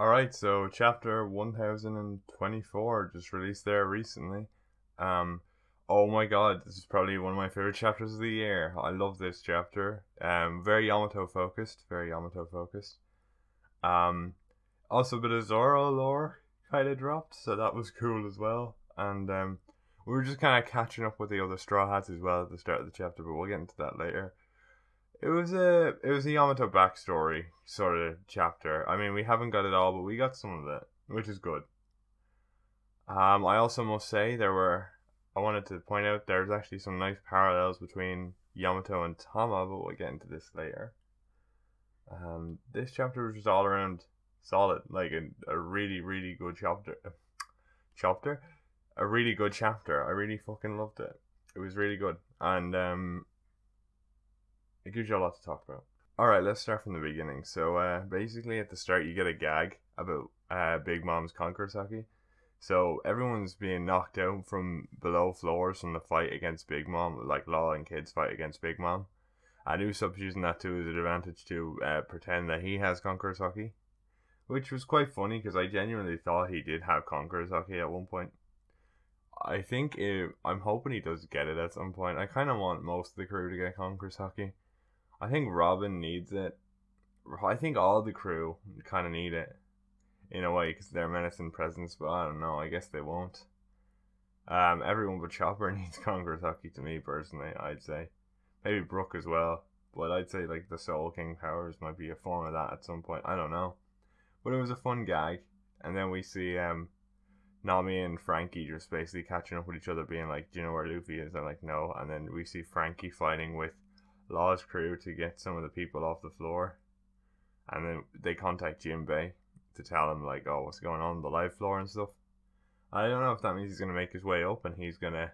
Alright, so chapter 1024 just released there recently. Um, oh my god, this is probably one of my favorite chapters of the year. I love this chapter. Um, very Yamato focused, very Yamato focused. Um, also a bit of Zoro lore kind of dropped, so that was cool as well. And um, we were just kind of catching up with the other Straw Hats as well at the start of the chapter, but we'll get into that later. It was a it was a Yamato backstory sort of chapter. I mean, we haven't got it all, but we got some of it, which is good. Um, I also must say there were. I wanted to point out there's actually some nice parallels between Yamato and Tama, but we'll get into this later. Um, this chapter was just all around solid, like a, a really really good chapter. Chapter, a really good chapter. I really fucking loved it. It was really good, and um, it gives you a lot to talk about. All right, let's start from the beginning. So, uh, basically, at the start, you get a gag about uh, Big Mom's Conqueror's Haki. So everyone's being knocked out from below floors from the fight against Big Mom, like Law and Kid's fight against Big Mom. And Usopp's using that to his advantage to uh, pretend that he has Conqueror's Haki, which was quite funny because I genuinely thought he did have Conqueror's Haki at one point. I think I'm hoping he does get it at some point. I kind of want most of the crew to get Conqueror's Haki. I think Robin needs it. I think all the crew kind of need it in a way because they're menacing presence, but I don't know. I guess they won't. Um, everyone but Chopper needs Conqueror's Haki to me personally. I'd say maybe Brook as well, but I'd say like the Soul King powers might be a form of that at some point. I don't know, but it was a fun gag. And then we see um, Nami and Franky just basically catching up with each other, being like, "Do you know where Luffy is?" I'm like, "No." And then we see Franky fighting with Law's crew to get some of the people off the floor, and then they contact Jinbei to tell him like, oh, what's going on, the live floor and stuff. I don't know if that means he's gonna make his way up and he's gonna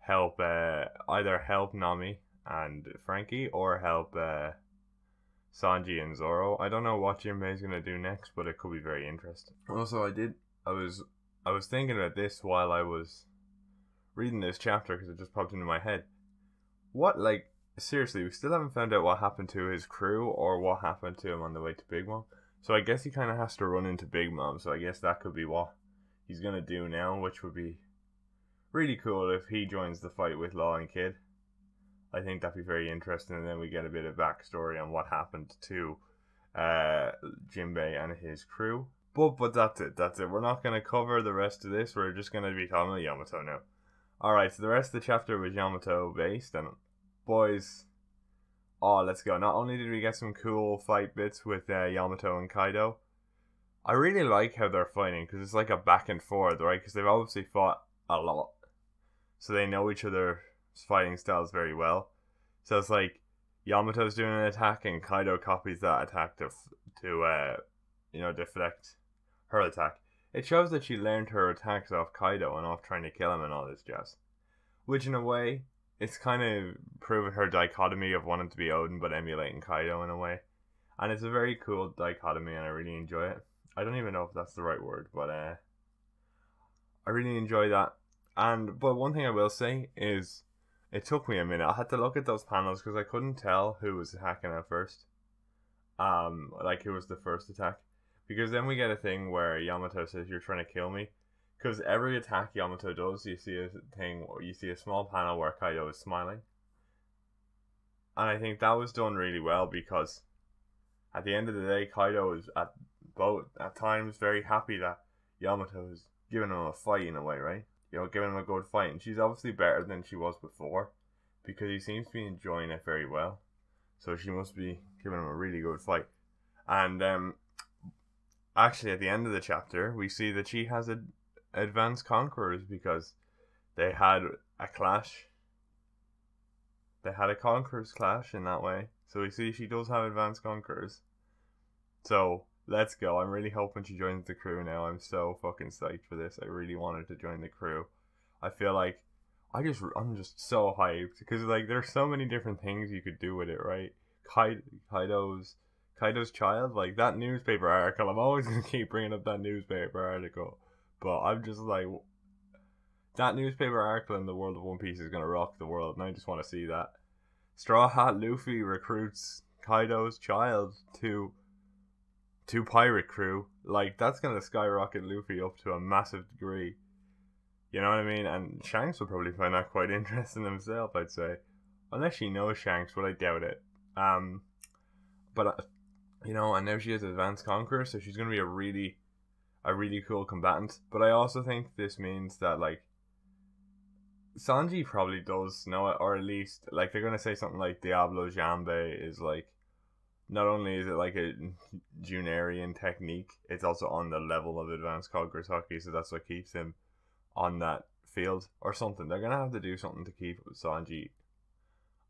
help uh, either help Nami and Franky or help uh, Sanji and Zoro. I don't know what Jinbei is gonna do next, but it could be very interesting. Also, I did. I was I was thinking about this while I was reading this chapter because it just popped into my head. What like seriously, we still haven't found out what happened to his crew or what happened to him on the way to Big Mom. So I guess he kind of has to run into Big Mom. So I guess that could be what he's gonna do now, which would be really cool if he joins the fight with Law and Kid. I think that'd be very interesting, and then we get a bit of backstory on what happened to uh, Jinbei and his crew. But but that's it. That's it. We're not gonna cover the rest of this. We're just gonna be talking about Yamato now. All right. So the rest of the chapter was Yamato based, and boys, oh, let's go. Not only did we get some cool fight bits with uh, Yamato and Kaido, I really like how they're fighting because it's like a back and forth, right? Because they've obviously fought a lot, so they know each other's fighting styles very well. So it's like Yamato's doing an attack and Kaido copies that attack to to uh, you know deflect her attack. It shows that she learned her attacks off Kaido and off trying to kill him and all this jazz. Which in a way it's kind of proving her dichotomy of wanting to be Oden but emulating Kaido in a way. And it's a very cool dichotomy and I really enjoy it. I don't even know if that's the right word, but uh I really enjoy that. And but one thing I will say is it took me a minute. I had to look at those panels because I couldn't tell who was attacking at first. Um, like who was the first attack. Because then we get a thing where Yamato says, You're trying to kill me because every attack Yamato does, you see a thing, you see a small panel where Kaido is smiling, and I think that was done really well because at the end of the day, Kaido is at both at times very happy that Yamato is giving him a fight in a way, right? You know, giving him a good fight, and she's obviously better than she was before because he seems to be enjoying it very well. So she must be giving him a really good fight, and um, actually at the end of the chapter, we see that she has a advanced conquerors because they had a clash. They had a conquerors clash in that way. So we see she does have advanced conquerors. So let's go. I'm really hoping she joins the crew now. I'm so fucking psyched for this. I really wanted to join the crew. I feel like I just I'm just so hyped because like there's so many different things you could do with it, right? Kaido's Kaido's child, like that newspaper article. I'm always gonna keep bringing up that newspaper article but I'm just like, that newspaper article in the world of One Piece is gonna rock the world, and I just want to see that. Straw Hat Luffy recruits Kaido's child to to pirate crew. Like that's gonna skyrocket Luffy up to a massive degree. You know what I mean? And Shanks will probably find that quite interesting himself. I'd say, unless she knows Shanks, but I doubt it. Um, but uh, you know, and now she has advanced conqueror, so she's gonna be a really, a really cool combatant. But I also think this means that like Sanji probably does know it, or at least like they're gonna say something like Diablo Jambe is like not only is it like a Junerian technique, it's also on the level of advanced Conqueror's Haki, so that's what keeps him on that field or something. They're gonna have to do something to keep Sanji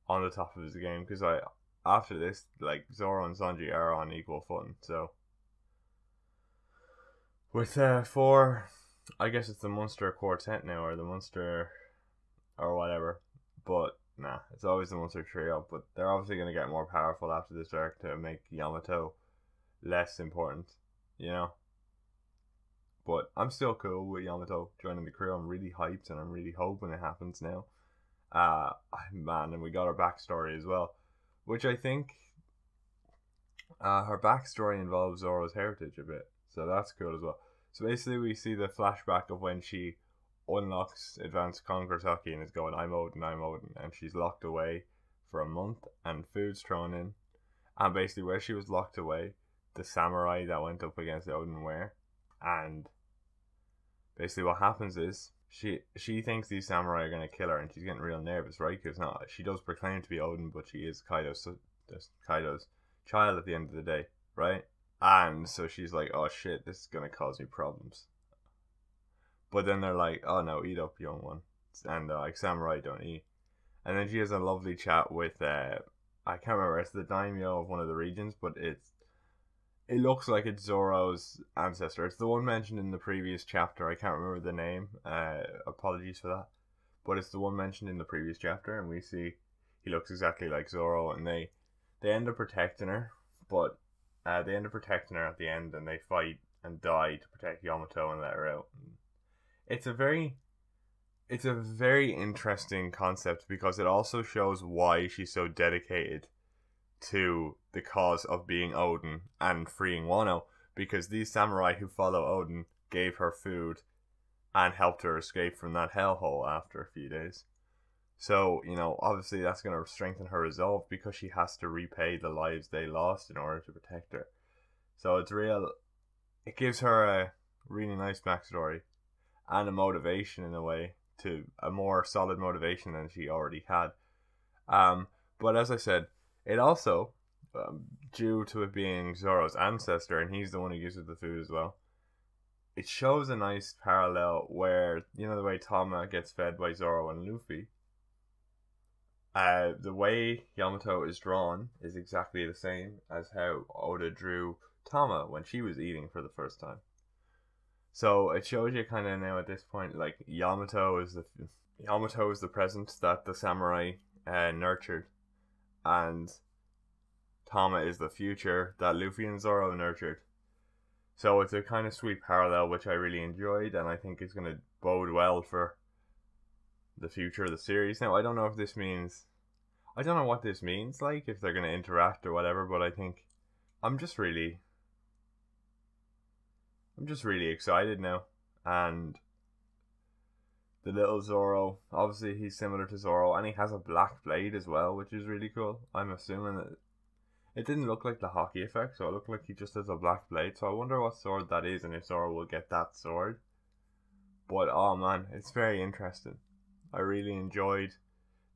on the top of his game because I after this like Zoro and Sanji are on equal footing. So with uh four, I guess it's the Monster Quartet now or the Monster or whatever. But nah, it's always the Monster Trio. But they're obviously going to get more powerful after this arc to make Yamato less important, you know. But I'm still cool with Yamato joining the crew. I'm really hyped and I'm really hoping it happens now. Uh, man, and we got our backstory as well, which I think uh, her backstory involves Zoro's heritage a bit. So that's cool as well. So basically, we see the flashback of when she unlocks Advanced Conqueror's Haki and is going, I'm Oden, I'm Oden. And she's locked away for a month and food's thrown in. And basically, where she was locked away, the samurai that went up against Oden were. And basically, what happens is she she thinks these samurai are going to kill her and she's getting real nervous, right? Because not she does proclaim to be Oden, but she is Kaido's, Kaido's child at the end of the day, right? And so she's like, oh shit, this is going to cause me problems. But then they're like, oh no, eat up, young one. And uh, like, samurai don't eat. And then she has a lovely chat with, uh, I can't remember, it's the daimyo of one of the regions, but it's, it looks like it's Zoro's ancestor. It's the one mentioned in the previous chapter. I can't remember the name. Uh, apologies for that. But it's the one mentioned in the previous chapter, and we see he looks exactly like Zoro, and they they end up protecting her, but uh, they end up protecting her at the end, and they fight and die to protect Yamato and let her out. It's a very it's a very interesting concept because it also shows why she's so dedicated to the cause of being Oden and freeing Wano because these samurai who follow Oden gave her food and helped her escape from that hellhole after a few days. So, you know, obviously that's going to strengthen her resolve because she has to repay the lives they lost in order to protect her. So it's real, it gives her a really nice backstory and a motivation in a way to a more solid motivation than she already had. Um, but as I said, it also, um, due to it being Zoro's ancestor and he's the one who gives her the food as well, it shows a nice parallel where, you know, the way Tama gets fed by Zoro and Luffy. Uh, the way Yamato is drawn is exactly the same as how Oda drew Tama when she was eating for the first time. So it shows you kind of now at this point, like Yamato is the Yamato is the present that the samurai uh, nurtured, and Tama is the future that Luffy and Zoro nurtured. So it's a kind of sweet parallel which I really enjoyed, and I think it's going to bode well for the future of the series. Now I don't know if this means, I don't know what this means, like if they're going to interact or whatever, but I think I'm just really I'm just really excited now. And the little Zoro, obviously he's similar to Zoro, and he has a black blade as well, which is really cool. I'm assuming that it didn't look like the Haki effect, so it looked like he just has a black blade. So I wonder what sword that is, and if Zoro will get that sword. But oh man, it's very interesting. I really enjoyed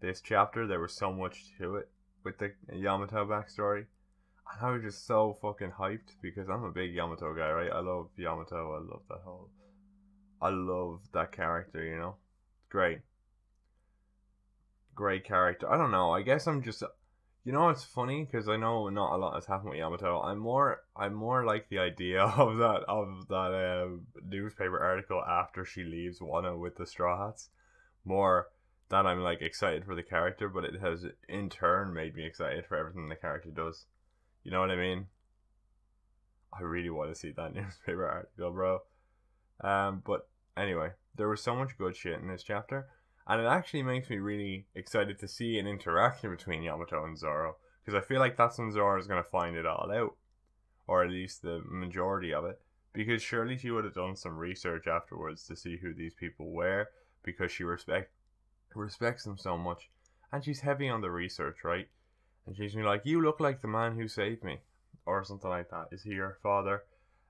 this chapter. There was so much to it with the Yamato backstory. And I was just so fucking hyped because I'm a big Yamato guy, right? I love Yamato. I love that whole. I love that character. You know, great, great character. I don't know. I guess I'm just. You know, it's funny because I know not a lot has happened with Yamato. I'm more, I'm more like the idea of that of that uh, newspaper article after she leaves Wano with the Straw Hats. More that I'm like excited for the character, but it has in turn made me excited for everything the character does. You know what I mean? I really want to see that newspaper article, bro. Um, but anyway, there was so much good shit in this chapter, and it actually makes me really excited to see an interaction between Yamato and Zoro, because I feel like that's when Zoro is going to find it all out, or at least the majority of it. because surely she would have done some research afterwards to see who these people were because she respect respects them so much, and she's heavy on the research, right? And she's gonna be like, "You look like the man who saved me," or something like that. Is he your father?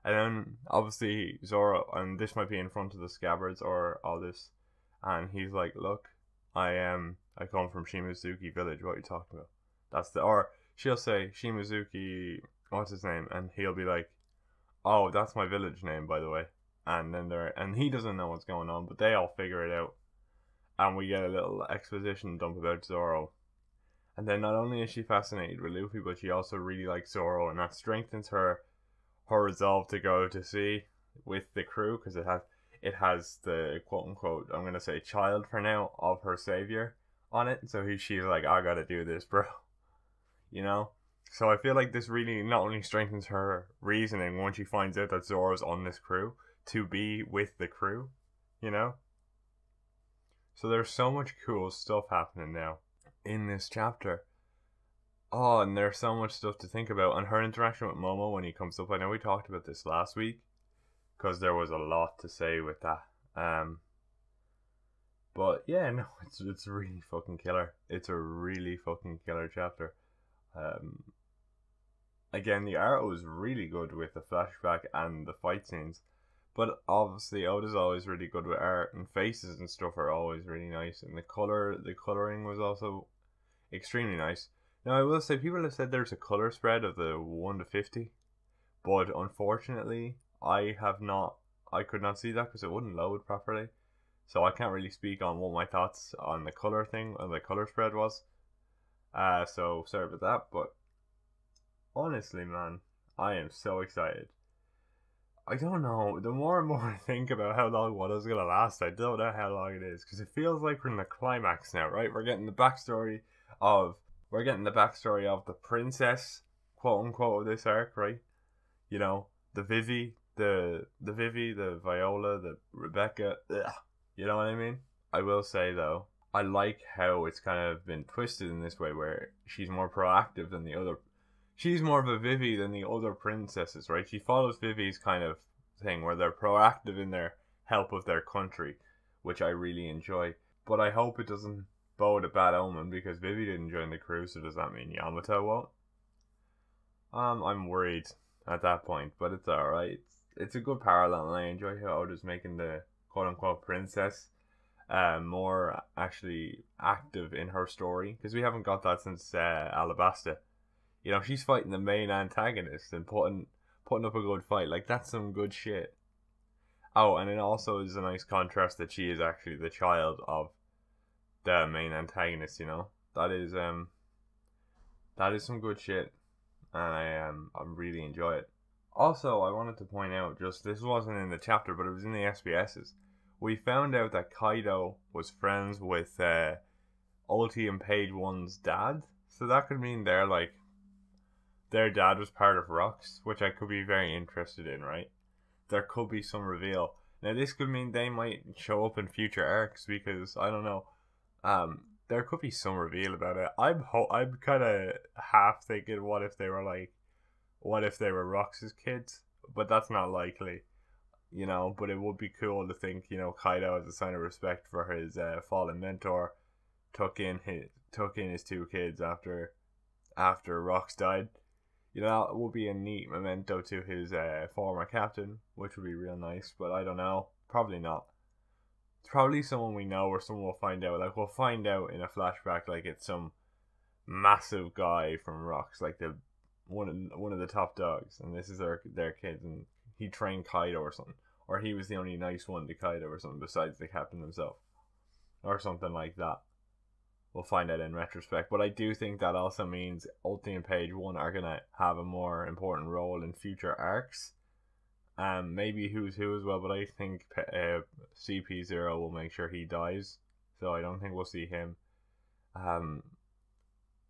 And then obviously Zoro, and this might be in front of the scabbards or all this, and he's like, "Look, I am. I come from Shimotsuki Village. What are you talking about?" That's the or she'll say Shimotsuki. What's his name? And he'll be like, "Oh, that's my village name, by the way." And then they're and he doesn't know what's going on, but they all figure it out, and we get a little exposition dump about Zoro. And then not only is she fascinated with Luffy, but she also really likes Zoro, and that strengthens her her resolve to go to sea with the crew because it has it has the quote unquote I'm gonna say child for now of her savior on it. So he, she's like, I gotta do this, bro. You know. So I feel like this really not only strengthens her reasoning when she finds out that Zoro's on this crew to be with the crew, you know. So there's so much cool stuff happening now in this chapter. Oh, and there's so much stuff to think about. And her interaction with Momo when he comes up. I know we talked about this last week because there was a lot to say with that. Um, but yeah, no, it's it's really fucking killer. It's a really fucking killer chapter. Um, again, the art was really good with the flashback and the fight scenes, but obviously Oda's always really good with art and faces and stuff are always really nice, and the color, the coloring was also extremely nice. Now, I will say, people have said there's a color spread of the 1 to 50, but unfortunately, I have not, I could not see that because it wouldn't load properly. So I can't really speak on what my thoughts on the color thing and the color spread was. Uh, so sorry about that, but honestly, man, I am so excited. I don't know. The more and more I think about how long what is gonna last, I don't know how long it is because it feels like we're in the climax now, right? We're getting the backstory of we're getting the backstory of the princess, quote unquote, of this arc, right? You know, the Vivi, the the Vivi, the Viola, the Rebecca. Ugh, you know what I mean? I will say though, I like how it's kind of been twisted in this way, where she's more proactive than the other. She's more of a Vivi than the other princesses, right? She follows Vivi's kind of thing, where they're proactive in their help of their country, which I really enjoy. But I hope it doesn't bode a bad omen because Vivi didn't join the crew, so does that mean Yamato won't? Um, I'm worried at that point, but it's alright. It's, it's a good parallel, and I enjoy how Oda's making the quote unquote princess uh, more actually active in her story because we haven't got that since uh, Alabasta. You know, she's fighting the main antagonist and putting putting up a good fight. Like that's some good shit. Oh, and it also is a nice contrast that she is actually the child of the main antagonist. You know, that is um, that is some good shit, and I um, I really enjoy it. Also, I wanted to point out just this wasn't in the chapter, but it was in the SBSs. We found out that Kaido was friends with uh, Ulti and Page One's dad, so that could mean they're like their dad was part of Rocks, which I could be very interested in. Right, there could be some reveal. Now, this could mean they might show up in future arcs because I don't know. Um, there could be some reveal about it. I'm ho- I'm kind of half thinking, what if they were like, what if they were Rocks' kids? But that's not likely, you know. But it would be cool to think, you know, Kaido as a sign of respect for his uh, fallen mentor, took in his took in his two kids after after Rox died. You know, that would be a neat memento to his uh, former captain, which would be real nice. But I don't know, probably not it's probably someone we know or someone we'll find out. Like we'll find out in a flashback, like it's some massive guy from Rocks, like the one of, one of the top dogs, and this is their their kids, and he trained Kaido or something, or he was the only nice one to Kaido or something besides the captain himself, or something like that. We'll find out in retrospect, but I do think that also means Ulti and Page One are gonna have a more important role in future arcs um, maybe who's who as well, but I think uh, CP0 will make sure he dies, so I don't think we'll see him. Um,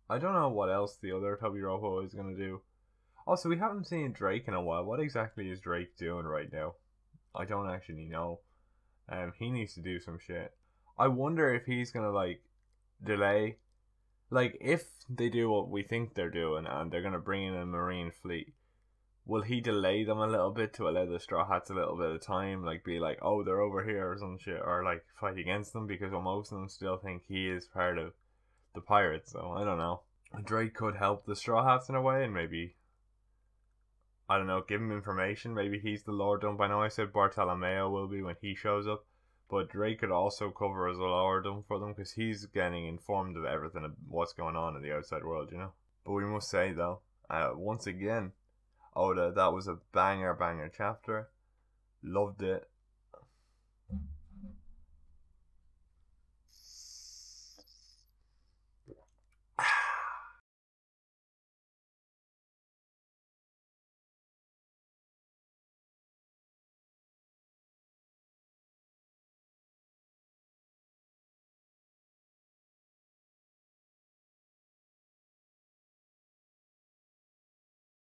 I don't know what else the other Tobi Roppo is gonna do. Also, we haven't seen Drake in a while. What exactly is Drake doing right now? I don't actually know. Um, he needs to do some shit. I wonder if he's gonna like delay, like if they do what we think they're doing and they're gonna bring in a marine fleet will he delay them a little bit to allow the Straw Hats a little bit of time? Like, be like, oh, they're over here or some shit, or like fight against them because most of them still think he is part of the pirates. So I don't know. Drake could help the Straw Hats in a way, and maybe I don't know, give him information. Maybe he's the Lord Dump. I know I said Bartolomeo will be when he shows up, but Drake could also cover as a Lord Dump for them because he's getting informed of everything of what's going on in the outside world, you know. But we must say though, uh, once again, Oda, that was a banger, banger chapter. Loved it.